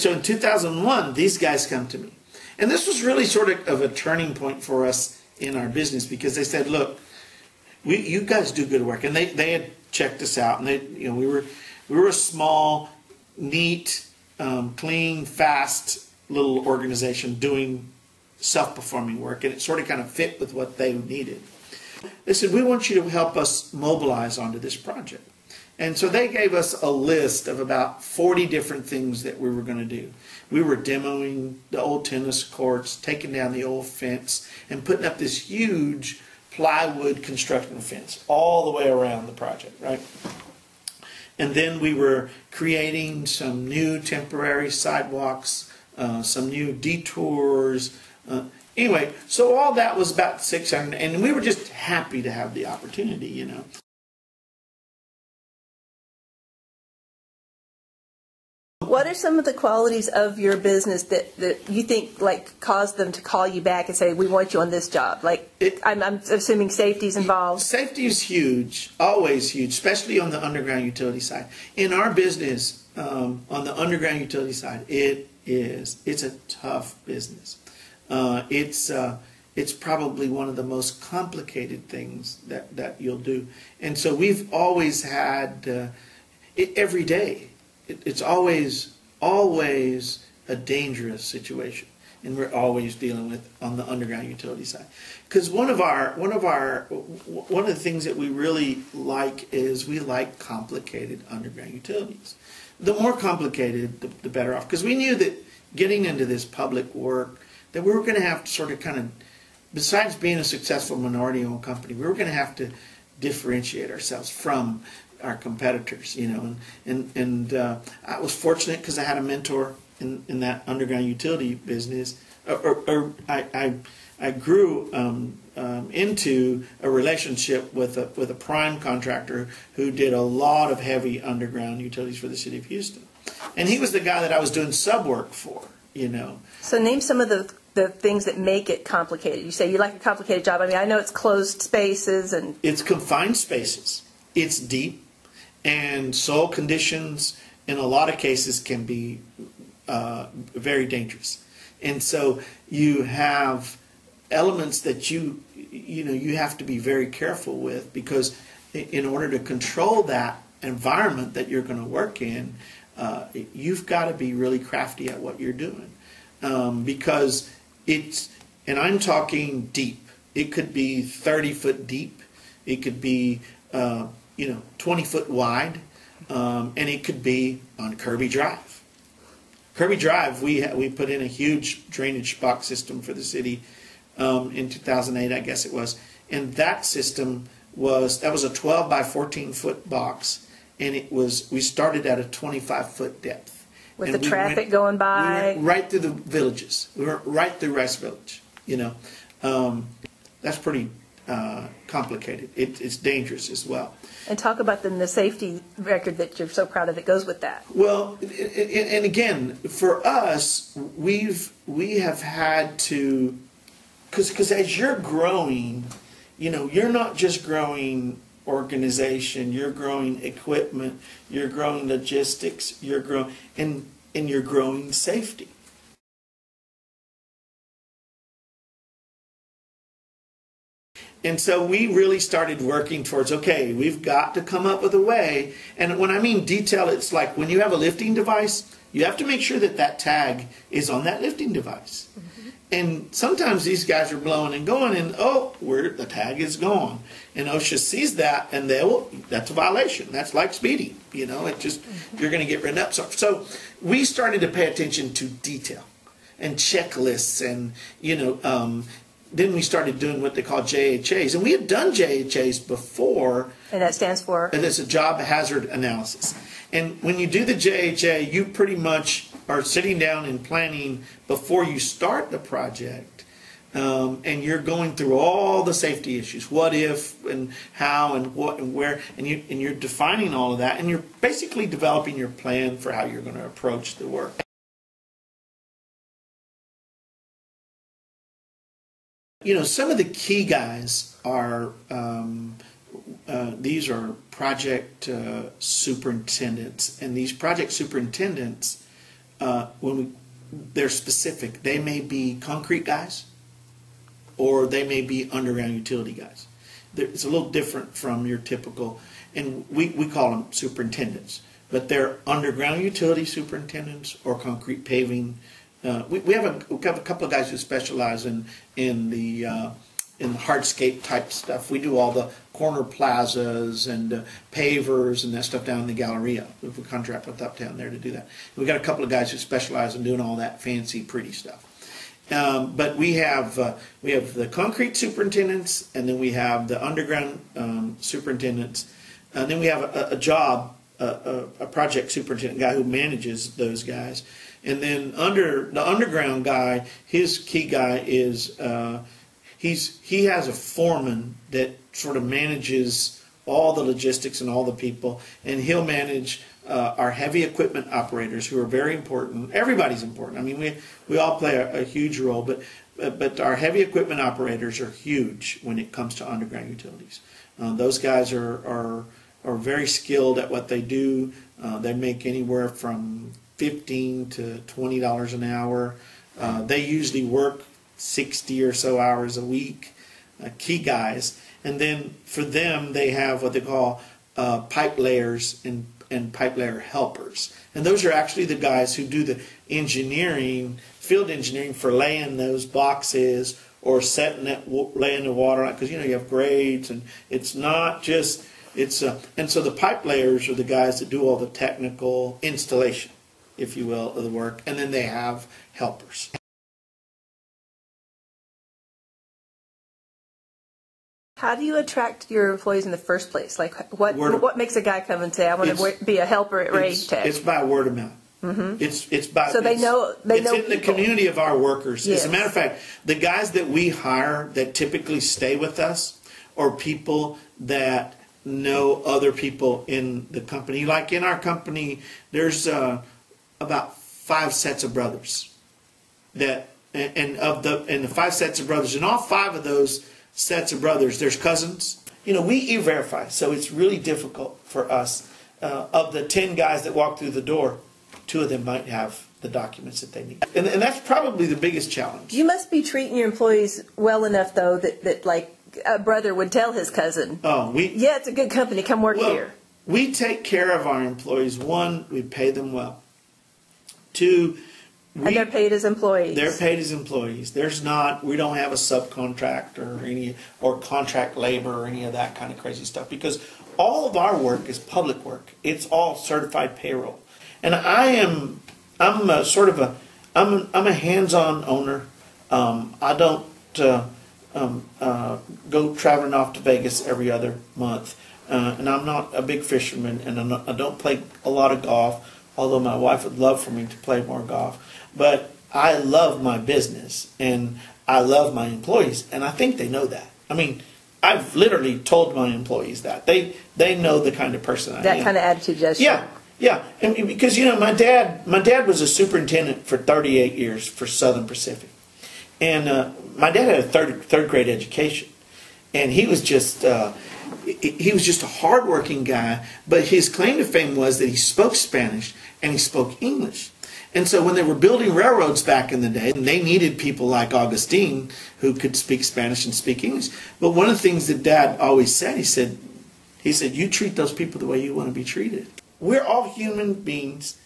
so in 2001, these guys come to me. And this was really sort of, of a turning point for us in our business because they said, look, we, you guys do good work. And they, they had checked us out and they, you know, we were, we were a small, neat, um, clean, fast little organization doing self-performing work and it sort of kind of fit with what they needed. They said, we want you to help us mobilize onto this project. And so they gave us a list of about 40 different things that we were going to do. We were demoing the old tennis courts, taking down the old fence, and putting up this huge plywood construction fence all the way around the project, right? And then we were creating some new temporary sidewalks, uh, some new detours. Uh, anyway, so all that was about 600, and we were just happy to have the opportunity, you know. What are some of the qualities of your business that, that you think like caused them to call you back and say, "We want you on this job"? Like, It- I'm, I'm assuming safety's involved. Safety is huge, always huge, especially on the underground utility side. In our business, um, on the underground utility side, it is it's a tough business. Uh, it's uh, it's probably one of the most complicated things that, that you'll do, and so we've always had uh, it every day. It, it's always always a dangerous situation. And we're always dealing with on the underground utility side. Because one of our one of our one of the things that we really like is we like complicated underground utilities. The more complicated the, the better off. Because we knew that getting into this public work that we were going to have to sort of kind of besides being a successful minority owned company we were going to have to differentiate ourselves from our competitors, you know, and and and uh, I was fortunate because I had a mentor in, in that underground utility business, or, or, or I, I I grew um, um, into a relationship with a with a prime contractor who did a lot of heavy underground utilities for the city of Houston, and he was the guy that I was doing sub work for, you know. So name some of the the things that make it complicated. You say you like a complicated job. I mean, I know it's closed spaces and It's confined spaces. It's deep, and soil conditions in a lot of cases can be uh, very dangerous. And so you have elements that you you know you have to be very careful with because in order to control that environment that you're going to work in, uh, you've got to be really crafty at what you're doing um, because it's and I'm talking deep. It could be 30 foot deep. It could be uh, you know 20 foot wide, um, and it could be on Kirby Drive. Kirby Drive, we ha- we put in a huge drainage box system for the city um, in 2008, I guess it was, and that system was that was a 12 by 14 foot box, and it was we started at a 25 foot depth. With And the we traffic went- going we by. went right through the villages. We went right through Rice Village. You know, um, that's pretty uh, complicated. It, it's dangerous as well. and talk about then the safety record that you're so proud of that goes with that. Well, and again, for us, we've we have had to, because because as you're growing, you know, you're not just growing organization, you're growing equipment, you're growing logistics, you're growing and and you're growing safety. And so we really started working towards okay, we've got to come up with a way. And when I mean detail, it's like when you have a lifting device, you have to make sure that that tag is on that lifting device. And sometimes these guys are blowing and going, and oh, where the tag is gone. And OSHA sees that, and they will. That's a violation. That's like speeding. You know, it just you're going to get written up. So, so we started to pay attention to detail and checklists, and you know, um, then we started doing what they call JHAs, and we had done JHAs before, And that stands for and it's a job hazard analysis. And when you do the JHA, you pretty much are sitting down and planning before you start the project. Um, and you're going through all the safety issues. What if and how and what and where and you and you're defining all of that and you're basically developing your plan for how you're going to approach the work. You know, some of the key guys are um, uh, these are project uh, superintendents, and these project superintendents uh, when we they're specific. They may be concrete guys, or they may be underground utility guys. It's a little different from your typical, and we, we call them superintendents, but they're underground utility superintendents or concrete paving. Uh, we, we have a we have a couple of guys who specialize in in the uh, in hardscape type stuff. We do all the corner plazas and uh, pavers and that stuff down in the Galleria. We have a contract with Uptown there to do that. We've got a couple of guys who specialize in doing all that fancy, pretty stuff. Um, but we have uh, we have the concrete superintendents, and then we have the underground um, superintendents, and then we have a, a job, a, a project superintendent guy who manages those guys, and then under the underground guy, his key guy is. Uh, he's he has a foreman that sort of manages all the logistics and all the people, and he'll manage uh, our heavy equipment operators, who are very important. Everybody's important. I mean, we we all play a, a huge role, but but our heavy equipment operators are huge when it comes to underground utilities. Uh, those guys are are are very skilled at what they do. Uh, they make anywhere from fifteen to twenty dollars an hour. Uh, they usually work 60 or so hours a week, uh, key guys. And then for them, they have what they call uh, pipe layers and, and pipe layer helpers. And those are actually the guys who do the engineering, field engineering for laying those boxes or setting that, laying the water line because you know you have grades and it's not just it's uh, and so the pipe layers are the guys that do all the technical installation, if you will, of the work, and then they have helpers. How do you attract your employees in the first place? Like, what what makes a guy come and say, "I want to be a helper at It's, Tech"? it's by word of mouth. It's it's by So they know- they it's know in the community of our workers. As a matter of fact, the guys that we hire that typically stay with us are people that know other people in the company. Like in our company, there's uh, about five sets of brothers. That and and of the and the five sets of brothers. And all five of those sets of brothers there's cousins. You know we e-verify so it's really difficult for us uh, of the 10 guys that walk through the door two of them might have the documents that they need. And, and that's probably the biggest challenge. You must be treating your employees well enough, though, that, that like a brother would tell his cousin, oh we "Yeah, it's a good company. Come work Well, here." we take care of our employees. One we pay them well two we, And they're paid as employees. They're paid as employees. There's not, we don't have a subcontract or any, or contract labor or any of that kind of crazy stuff because all of our work is public work. It's all certified payroll. And I am, I'm a, sort of a, I'm, I'm a hands-on owner. Um, I don't uh, um, uh, go traveling off to Vegas every other month. Uh, and I'm not a big fisherman and not, I don't play a lot of golf, although my wife would love for me to play more golf. But I love my business and I love my employees, and I think they know that. I mean, I've literally told my employees that they they know the kind of person I that am. kind of attitude does. Yeah, yeah, and because you know my dad, my dad was a superintendent for 38 years for Southern Pacific, and uh, my dad had a third third grade education, and he was just uh, he was just a hardworking guy. But his claim to fame was that he spoke Spanish and he spoke English. And so when they were building railroads back in the day, they needed people like Augustine who could speak Spanish and speak English. But one of the things that Dad always said, he said, he said, you treat those people the way you want to be treated. We're all human beings.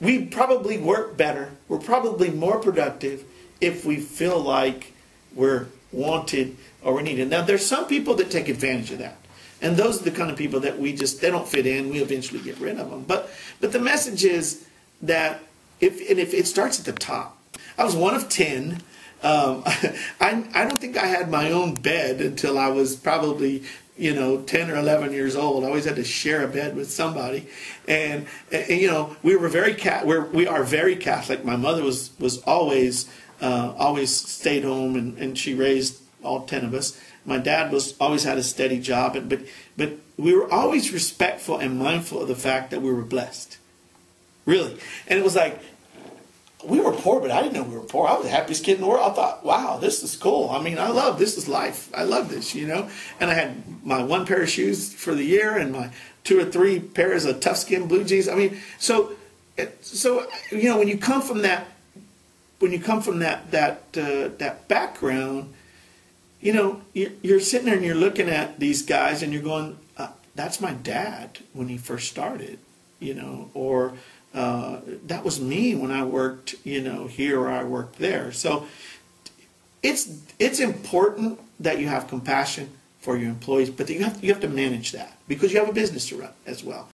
We probably work better. We're probably more productive if we feel like we're wanted or we're needed. Now, there's some people that take advantage of that. And those are the kind of people that we just, they don't fit in. We eventually get rid of them. But, but the message is that if, and if it starts at the top. I was one of 10. Um, I, I don't think I had my own bed until I was probably you know, 10 or 11 years old. I always had to share a bed with somebody. And, and you know, we were very, cat, we are very Catholic. My mother was, was always, uh, always stayed home and, and she raised all 10 of us. My dad was always had a steady job, but, but, but we were always respectful and mindful of the fact that we were blessed. Really. And it was like, we were poor, but I didn't know we were poor. I was the happiest kid in the world. I thought, wow, this is cool. I mean, I love this is life. I love this, you know. And I had my one pair of shoes for the year and my two or three pairs of tough skin blue jeans. I mean, so so you know when you come from that when you come from that that uh, that background, you know you're, you're sitting there and you're looking at these guys and you're going, uh, "That's my dad when he first started," you know, or uh, "That was me when I worked, you know, here or I worked there." So it's it's important that you have compassion for your employees, but you have you have to manage that because you have a business to run as well.